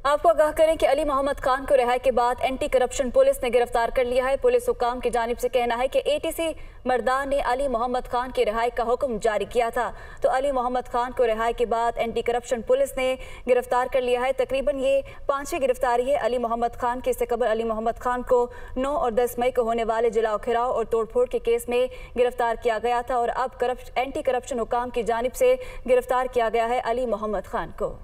आपको आगाह करें कि अली मोहम्मद खान को रिहाई के बाद एंटी करप्शन पुलिस ने गिरफ़्तार कर लिया है। पुलिस हुकाम की जानब से कहना है कि एटीसी मर्दान ने अली मोहम्मद खान की रिहाई का हुक्म जारी किया था। तो अली मोहम्मद खान को रिहाई के बाद एंटी करप्शन पुलिस ने गिरफ़्तार कर लिया है। तकरीबन ये पांचवी गिरफ्तारी है अली मोहम्मद खान की। इससे कबल अली मोहम्मद खान को नौ और दस मई को होने वाले जिला खिराव और तोड़फोड़ के केस में गिरफ़्तार किया गया था और अब एंटी करप्शन हुकाम की जानब से गिरफ़्तार किया गया है अली मोहम्मद खान को।